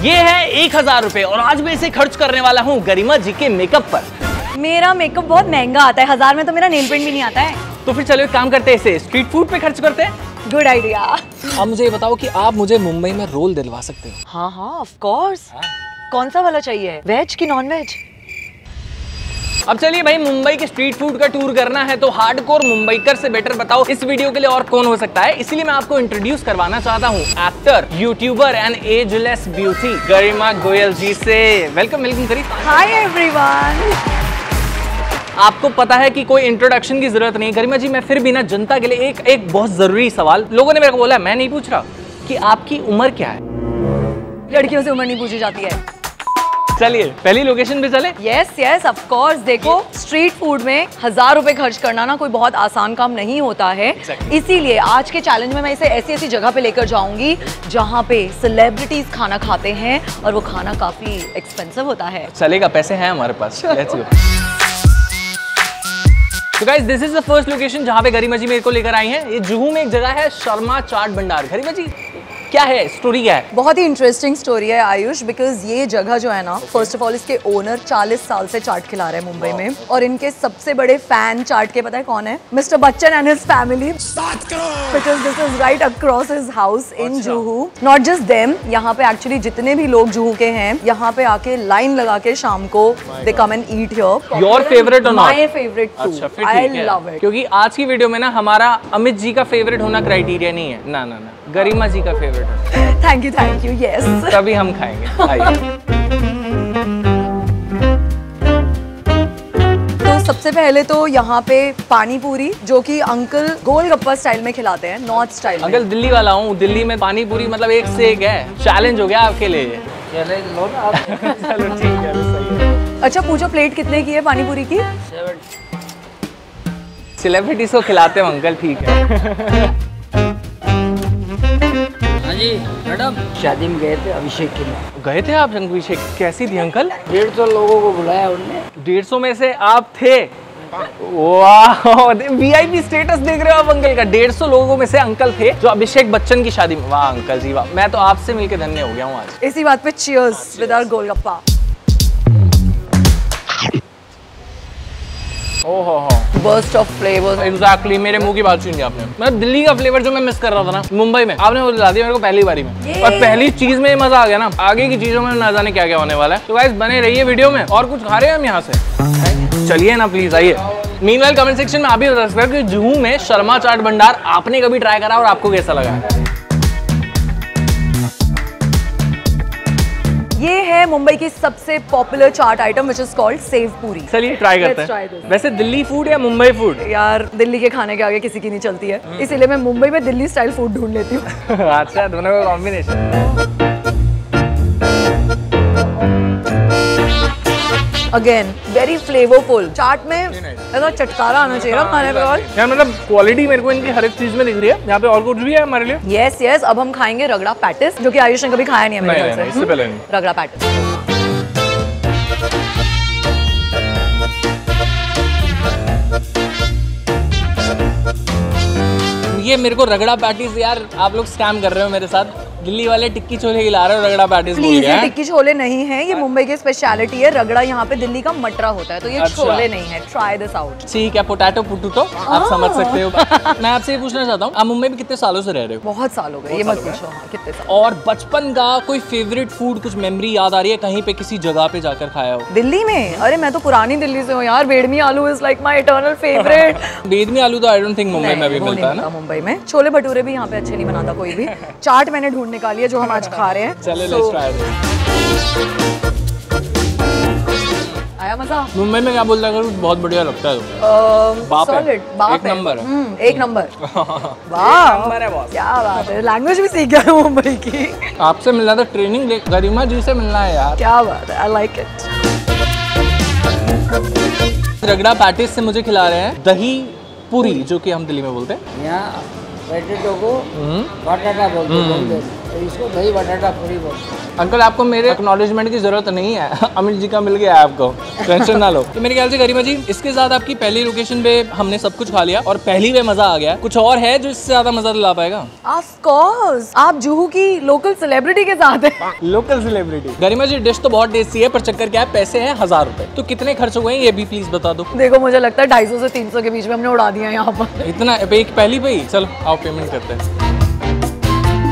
ये है एक हज़ार रूपए और आज मैं इसे खर्च करने वाला हूँ गरिमा जी के मेकअप पर। मेरा मेकअप बहुत महँगा आता है हज़ार में तो मेरा नेल पेंट भी नहीं आता है। तो फिर चलो एक काम करते हैं इसे स्ट्रीट फ़ूड पे खर्च करते हैं। गुड आइडिया अब मुझे ये बताओ कि आप मुझे मुंबई में रोल दिलवा सकते हैं। हाँ हाँ ऑफ़ कोर्स कौन सा वाला चाहिए? वेज की नॉन वेज अब चलिए भाई मुंबई के स्ट्रीट फ़ूड का टूर करना है तो हार्डकोर मुंबईकर से बेटर बताओ इस वीडियो के लिए और कौन हो सकता है? इसलिए मैं आपको इंट्रोड्यूस करवाना चाहता हूँ actor YouTuber and ageless beauty Garima Goyal ji से। वेलकम वेलकम करी हाय एवरीवन आपको पता है कि कोई इंट्रोडक्शन की ज़रूरत नहीं गरिमा जी मैं फिर भी ना जनता के लिए एक एक बहुत ज़रूरी सवाल लोगों ने मेरे को बोला मैं नहीं पूछ रहा कि आपकी उम्र क्या है? लड़कियों से उम्र नहीं पूछी जाती है। चलिए पहली लोकेशन पे चले। यस यस ऑफ़ कोर्स देखो स्ट्रीट फ़ूड में हज़ार रुपए खर्च करना ना कोई बहुत आसान काम नहीं होता है। Exactly. इसीलिए आज के चैलेंज में मैं इसे ऐसी ऐसी जगह पे लेकर जाऊँगी जहाँ पे सेलिब्रिटीज खाना खाते हैं और वो खाना काफ़ी एक्सपेंसिव होता है। चलेगा पैसे हैं हमारे पास। तो guys this is the first location जहाँ पे गरिमा जी मेरे को लेकर आई हैं। ये जुहू में एक जगह है शर्मा चाट भंडार। गरिमा जी क्या है? स्टोरी क्या है? बहुत ही इंटरेस्टिंग स्टोरी है आयुष बिकॉज़ ये जगह जो है ना फ़र्स्ट ऑफ़ ऑल इसके ओनर 40 साल से चाट खिला रहे हैं मुंबई में। और इनके सबसे बड़े फ़ैन चाट के पता है कौन है? Mister Bachchan and his family because this is right across his house in Juhu not just them यहाँ पे एक्चुअली जितने भी लोग जुहू के हैं यहाँ पे आके लाइन लगा के शाम को they come and eat here your favourite और माय फेवरेट अच्छा टू आई लव इट क्योंकि आज की वीडियो में ना हमारा अमित जी का फेवरेट होना क्राइटेरिया नहीं है। ना ना ना। गरिमा जी का फेवरेट है। Thank you thank you yes तभी हम खाएँगे। आइए। तो सबसे पहले तो यहाँ पे पानी पूरी जो कि अंकल गोलगप्पा स्टाइल में खिलाते हैं नॉर्थ स्टाइल अंकल दिल्ली वाला हूँ दिल्ली में पानी पूरी मतलब एक से एक है। चैलेंज हो गया आपके लिए। चलो ठीक है सही है। अच्छा पूछो प्लेट कितने की है पानी पूरी की? सेलिब्रिटीज को खिलाते हो अंकल ठीक हाँ। जी मैडम। शादी में गए थे अभिषेक के लिए। गए थे आप अभिषेक कैसी थी अंकल? डेढ़ सौ लोगो को बुलाया उनने। डेढ़ सौ में से आप थे? वाह वीआईपी स्टेटस देख रहे हो आप अंकल का। डेढ़ सौ लोगों में से अंकल थे जो अभिषेक बच्चन की शादी में। वाह अंकल जी वाह। मैं तो आपसे मिलकर धन्य हो गया हूँ आज। इसी बात पे चीयर्स विद आवर गोलगप्पा। ओहो। हो बर्स्ट ऑफ़ फ्लेवर्स एग्जैक्टली मेरे मुँह की बात सुनी आपने। मतलब दिल्ली का फ्लेवर जो मैं मिस कर रहा था ना मुंबई में आपने वो दिला दिया मेरे को पहली बारी में। और पहली चीज़ में मज़ा आ गया ना आगे की चीज़ों में ना जाने क्या क्या होने वाला है। तो गाइस बने रहिए वीडियो में और कुछ खा रहे हैं हम यहाँ से? चलिए ना प्लीज़ आइए। मीनवाइल कमेंट सेक्शन में आप भी बता सकते हो कि जुहू में शर्मा चाट भंडार आपने कभी ट्राई करा और आपको कैसा लगा? ये है मुंबई की सबसे popular chaat item which is called sev puri चलिए ट्राई करते हैं। वैसे दिल्ली फ़ूड या मुंबई फ़ूड यार दिल्ली के खाने के आगे किसी की नहीं चलती है। इसीलिए मैं मुंबई में दिल्ली स्टाइल फ़ूड ढूंढ लेती हूँ। अच्छा दोनों का combination again very flavourful chaat में ऐसा चटकारा आना चाहिए ना खाने पे और यार मतलब क्वालिटी मेरे को इनकी हर एक चीज़ में दिख रही है। यहाँ पे और कुछ भी है हमारे लिए? यस यस अब हम खाएँगे रगड़ा पैटिस जो कि आयुष ने कभी खाया नहीं है मेरे ख्याल से। पहले? रगड़ा पैटिस। ये मेरे को रगड़ा पैटीज यार आप लोग स्कैम कर रहे हो मेरे साथ। दिल्ली वाले टिक्की छोले खिला रहे हो रगड़ा प्लीज़ ये टिक्की छोले नहीं है ये मुंबई की स्पेशलिटी है रगड़ा यहाँ पे दिल्ली का मटरा होता है तो ये अच्छा। छोले नहीं है ट्राई दिस आउट ठीक है पोटैटो पुटूटो आप समझ सकते हो। मैं आपसे ये पूछना चाहता हूँ आप मुंबई में कितने सालों से रह रहे हो? बहुत साल हो गए ये मत पूछो हाँ, कितने और बचपन का कोई फेवरेट फ़ूड कुछ मेमोरी याद आ रही है कहीं पे किसी जगह पे जाकर खाया हो? दिल्ली में? अरे मैं तो पुरानी दिल्ली से हूँ यार bedmi aloo is like my eternal favourite bedmi aloo तो आई डोंट थिंक मुंबई में भी मिलता है ना? मुंबई में। छोले भटूरे भी यहाँ पे अच्छे नहीं बनाता कोई भी। चाट मैंने ढूंढ निकाली है जो हम आज खा रहे हैं। चले So, आया मज़ा? मुंबई में क्या बोलता है? बहुत बढ़िया लगता है तो। बाप है। बाप एक है। नंबर है। हम्म, एक नंबर। वाह नंबर है boss। क्या बात है। लैंग्वेज भी सीख गया हूँ मुंबई की। आपसे मिलना था ट्रेनिंग गरिमा जी से मिलना है यार। क्या बात है I like it ragda patties से मुझे खिला रहे हैं दही पूरी जो कि हम दिल्ली में बोलते हैं। यहाँ पोटैटो को हम्म, बटाटा बोलते हैं। तो इसको दही बटाटा पूरी बोलते हैं अंकल आपको मेरे एक्नॉलेजमेंट की ज़रूरत नहीं है। अमित जी का मिल गया है आपको। टेंशन ना लो। तो मेरे ख्याल से गरिमा जी इसके साथ आपकी पहली लोकेशन पे हमने सब कुछ खा लिया और पहली पे मज़ा आ गया। कुछ और है जो इससे ज़्यादा मज़ा ला पाएगा? ऑफ़ कोर्स आप जुहू की लोकल सेलिब्रिटी के साथ हैं। Local celebrity Garima ji dish तो बहुत टेस्टी है पर चक्कर क्या है पैसे हैं हज़ार रुपए। तो कितने खर्च हुए हैं ये भी प्लीज़ बता दो। देखो मुझे लगता है ढाई सौ से तीन सौ के बीच में हमने उड़ा दिया यहाँ पर। इतना एक पहली पे ही। चलो आओ पेमेंट करते हैं।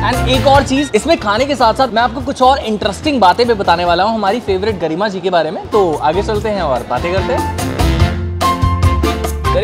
एंड एक और चीज़, इसमें खाने के साथ साथ मैं आपको कुछ और इंटरेस्टिंग बातें भी बताने वाला हूँ, हमारी फेवरेट गरिमा जी के बारे में। तो आगे चलते हैं और बातें करते हैं।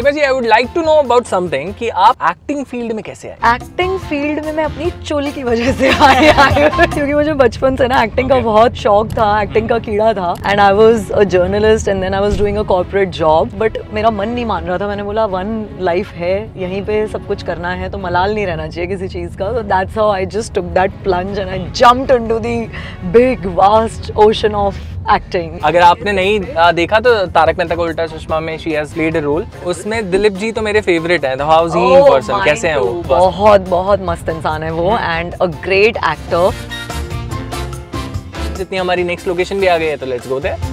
Garima ji I would like to know about something कि आप एक्टिंग फ़ील्ड में कैसे आए? एक्टिंग फ़ील्ड में मैं अपनी चोली की वजह से आई आई क्योंकि मुझे बचपन से ना एक्टिंग okay. का बहुत शौक था एक्टिंग का कीड़ा था। And I was a journalist and then I was doing a corporate job but मेरा मन नहीं मान रहा था। मैंने बोला वन लाइफ है यहीं पे सब कुछ करना है तो मलाल नहीं रहना चाहिए किसी चीज़ का। तो that's how I just took that plunge and I jumped into the big vast ocean of acting अगर आपने नहीं देखा तो तारक मेहता का उल्टा चश्मा में she has played a role उसमें दिलीप जी तो मेरे फेवरेट हैं how is he in person कैसे हैं वो? बहुत बहुत मस्त इंसान है वो एंड अ ग्रेट एक्टर जितनी हमारी नेक्स्ट लोकेशन भी आ गई है तो लेट्स गो देयर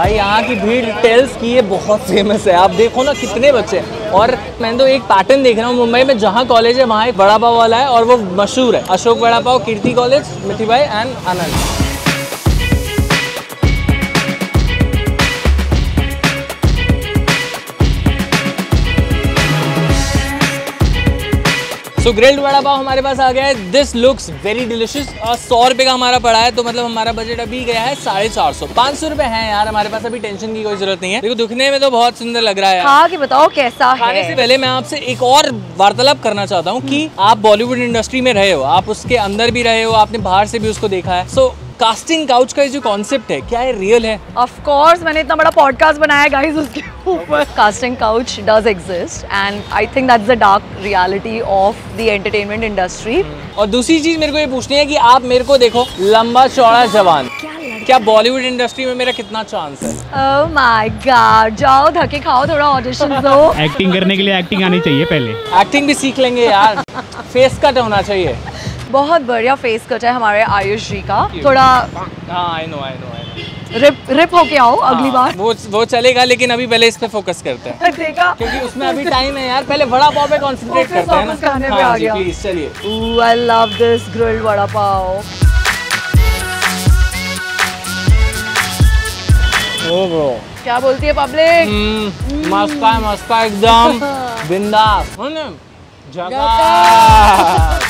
भाई, यहाँ की भीड़ टेल्स की है बहुत फ़ेमस है। आप देखो ना कितने बच्चे और मैं तो एक पैटर्न देख रहा हूँ मुंबई में, जहाँ कॉलेज है, वहाँ एक बड़ा पाव वाला है और वो मशहूर है। अशोक बड़ा पाव, Kirti college Mithibai and Anand. So grilled vada pav हमारे पास आ गया है। दिस लुक्स वेरी डिलिशियस और सौ रुपए का हमारा पड़ा है तो मतलब हमारा बजट अभी गया है साढ़े चार सौ। पाँच सौ रुपए है यार हमारे पास अभी टेंशन की कोई ज़रूरत नहीं है। देखो दिखने में तो बहुत सुंदर लग रहा है हाँ खा के बताओ कैसा खाने से पहले मैं आपसे एक और वार्तालाप करना चाहता हूँ की आप बॉलीवुड इंडस्ट्री में रहे हो आप उसके अंदर भी रहे हो आपने बाहर से भी उसको देखा है। सो कास्टिंग काउच का जो कॉन्सेप्ट है क्या ये रियल है? ऑफ़ कोर्स मैंने इतना बड़ा पॉडकास्ट बनाया गाइस उसके ऊपर। Casting couch does exist and I think that's the dark reality of the entertainment industry और दूसरी चीज़ मेरे को ये पूछनी है कि आप मेरे को देखो लंबा चौड़ा जवान। क्या बॉलीवुड इंडस्ट्री में मेरा कितना चांस है? ओह माय गॉड जाओ धके खाओ थोड़ा ऑडिशन दो। एक्टिंग करने के लिए एक्टिंग आनी चाहिए पहले। एक्टिंग भी सीख लेंगे यार। फेस कट होना चाहिए। बहुत बढ़िया फेस कट है हमारे आयुष जी का। थोड़ा हाँ I know I know RIP RIP होके आओ अगली बार। वो वो चलेगा लेकिन अभी पहले इस पे फोकस करते हैं। देखा। क्योंकि उसमें अभी टाइम है यार पहले बड़ा पाव पे कंसंट्रेट करते हैं वापस खाने पे आ हाँ गया। प्लीज़ चलिए। Ooh, I love this grilled vada pav. ओ ब्रो क्या बोलती है पब्लिक हम्म, मस्त है मस्त है एकदम। बिंदास। है जगह।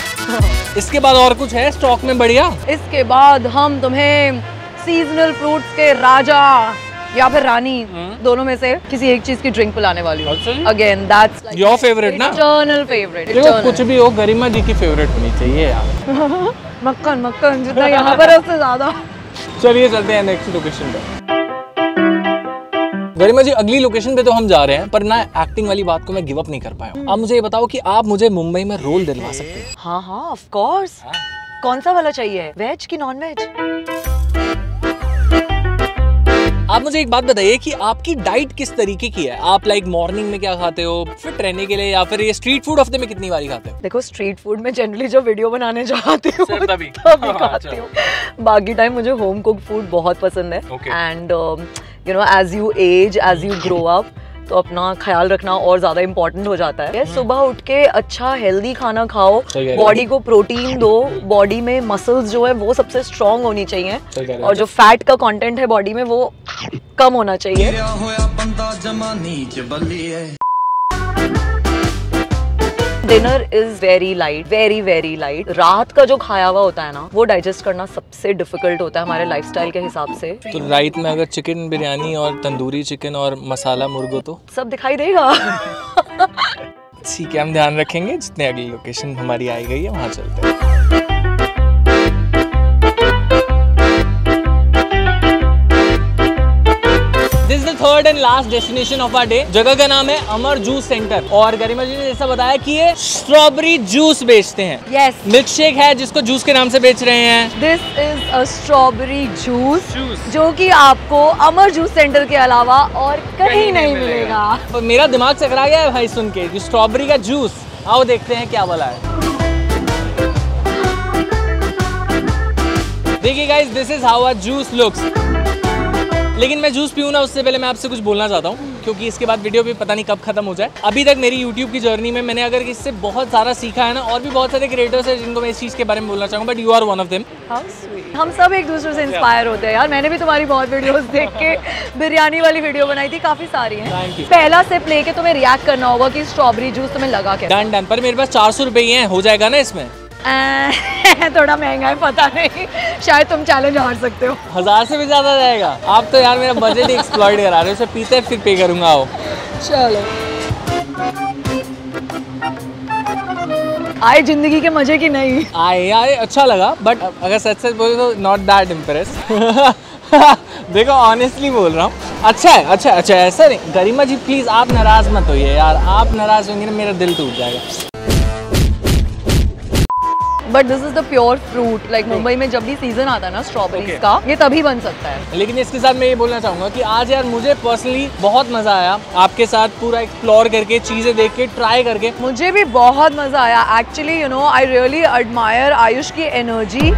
इसके बाद और कुछ है स्टॉक में बढ़िया? इसके बाद हम तुम्हें सीजनल फ्रूट्स के राजा या फिर रानी दोनों में से किसी एक चीज़ की ड्रिंक पिलाने वाली हूँ। अगेन दैट्स योर फेवरेट ना? इटर्नल फेवरेट देखो कुछ भी हो गरिमा जी की फेवरेट होनी चाहिए यार। मक्खन मक्खन जितना यहाँ पर है उससे ज़्यादा। चलिए चलते हैं नेक्स्ट लोकेशन पे। गरिमा जी अगली लोकेशन पे तो हम जा रहे हैं पर ना एक्टिंग वाली बात को मैं गिव अप नहीं कर पाया आप मुझे ये बताओ कि आप मुझे मुंबई में रोल दिलवा सकते हैं। हाँ हाँ ऑफ़ कोर्स कौन सा वाला चाहिए? वेज की नॉन वेज आप मुझे एक बात बताइए कि आपकी डाइट किस तरीके की है? आप लाइक मॉर्निंग में क्या खाते हो? फिट रहने के लिए या फिर ये स्ट्रीट फ़ूड हफ़्ते में कितनी बारी खाते हो? देखो स्ट्रीट फ़ूड में जनरली जो वीडियो बनाने जाती हूँ तभी। तभी हाँ, खाती अच्छा। हूँ। बाकी टाइम मुझे होम कुक फ़ूड बहुत पसंद है। And Okay. And you know as you as as you grow up तो अपना ख्याल रखना और ज़्यादा इम्पोर्टेंट हो जाता है। सुबह उठ के अच्छा हेल्दी खाना खाओ। बॉडी को प्रोटीन दो। बॉडी में मसल्स जो है वो सबसे स्ट्रांग होनी चाहिए। और जो फैट का कंटेंट है बॉडी में वो कम होना चाहिए। Dinner is very light very very light रात का जो खाया हुआ होता है ना वो डाइजेस्ट करना सबसे डिफ़िकल्ट होता है हमारे लाइफ के हिसाब से। तो राइट में अगर चिकन बिरयानी और तंदूरी चिकन और मसाला मुर्गो तो? सब दिखाई देगा। ठीक है हम ध्यान रखेंगे जितने अगली लोकेशन हमारी आई गई है वहाँ चलते हैं। Third and last destination of our day जगह का नाम है अमर जूस सेंटर। और गरिमा जी ने जैसा बताया कि ये स्ट्रॉबेरी जूस बेचते हैं। Yes yes. मिल्क शेक है जिसको जूस के नाम से बेच रहे हैं। This is a strawberry juice जो कि आपको अमर जूस सेंटर के अलावा और कहीं नहीं नहीं मिलेगा। तो मेरा दिमाग चकरा गया है भाई सुन के स्ट्रॉबेरी का जूस आओ देखते हैं क्या बोला है। देखिए guys this is how a juice looks लेकिन मैं जूस पीऊँ ना उससे पहले मैं आपसे कुछ बोलना चाहता हूँ क्योंकि इसके बाद वीडियो भी पता नहीं कब खत्म हो जाए। अभी तक मेरी यूट्यूब की जर्नी में मैंने अगर इससे बहुत सारा सीखा है ना और भी बहुत सारे क्रिएटर्स हैं जिनको मैं इस चीज़ के बारे में बोलना चाहूँगा but you are one of them हम सब एक दूसरे से इंस्पायर होते हैं यार। मैंने भी तुम्हारी बहुत वीडियोस देख के बिरयानी वाली वीडियो बनाई थी काफ़ी सारी हैं. पहला स्टेप लेके तुम्हें रिएक्ट करना होगा कि स्ट्रॉबेरी जूस तुम्हें लगा कैसा? डन डन पर मेरे पास चार सौ रुपये ही हैं हो जाएगा ना इसमें? थोड़ा महँगा है पता नहीं। शायद तुम चैलेंज हार सकते हो। हज़ार से भी ज़्यादा जाएगा। आप तो यार मेरा बजट ही एक्सप्लॉइट करा रहे हो। पीते फिर पे करूँगा आओ। चलो। आए ज़िंदगी के मज़े की नहीं। आए यार अच्छा लगा बट अगर सच सच बोले तो नॉट दैट इम्प्रेस देखो ऑनेस्टली बोल रहा हूँ। अच्छा है अच्छा अच्छा ऐसा नहीं। गरिमा जी प्लीज़ आप नाराज़ मत होइए यार। आप नाराज़ होंगे ना मेरा दिल टूट जाएगा। But this is the pure fruit like Mumbai में जब भी सीज़न आता है ना स्ट्रॉबेरी Okay. का ये तभी बन सकता है। लेकिन इसके साथ मैं ये बोलना चाहूँगा कि आज यार मुझे पर्सनली बहुत मज़ा आया आपके साथ पूरा एक्सप्लोर करके चीज़ें देख के ट्राई करके। मुझे भी बहुत मज़ा आया। Actually you know I really admire Ayush की एनर्जी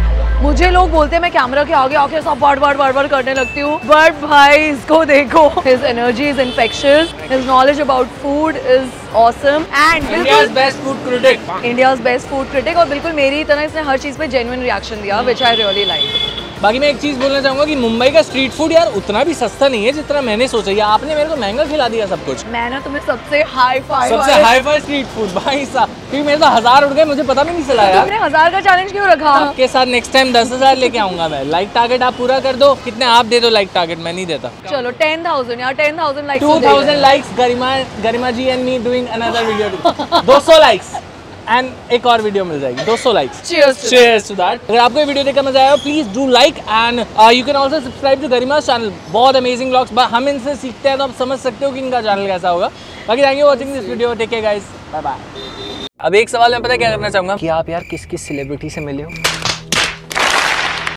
मुझे लोग बोलते हैं मैं कैमरा के आगे आके सब वर्ड वर्ड वर्ड वर्ड करने लगती हूँ. बट भाई इसको देखो। His energy is infectious his knowledge about food is awesome and India's best food critic India's best food critic और बिल्कुल मेरी तरह इसने हर चीज़ पे जेन्युइन रिएक्शन दिया विच आई रियली लाइक बाकी मैं एक चीज़ बोलना चाहूँगा कि मुंबई का स्ट्रीट फ़ूड यार उतना भी सस्ता नहीं है जितना मैंने सोचा। या आपने मेरे को महँगा खिला दिया सब कुछ? मैंने तुम्हें सबसे हाई फाई सबसे हाई फाई स्ट्रीट फ़ूड भाई साहब। क्योंकि मेरे तो हज़ार उठ गए मुझे पता भी नहीं चला यार। तुमने हज़ार का चैलेंज क्यों रखा? आपके साथ नेक्स्ट टाइम दस हज़ार लेके आऊँगा मैं। लाइक टारगेट आप पूरा कर दो। कितने आप दे दो लाइक टारगेट मैं नहीं देता। चलो टेन थाउज़ेंड यार ten thousand like two thousand likes Garima Garima ji and me doing another video दो सौ लाइक्स एंड एक और वीडियो मिल जाएगी 200 लाइक्स लाइक अगर आपको ये वीडियो देखकर मज़ा आया please do like and you can also subscribe to Garima channel बहुत अमेजिंग ब्लॉग्स हम इनसे सीखते हैं तो आप समझ सकते हो कि इनका चैनल कैसा होगा. बाकी thank you watching this video take care guys bye bye अब एक सवाल मैं पता क्या करना चाहूँगा? कि आप यार किस किस सेलिब्रिटी से मिले हो?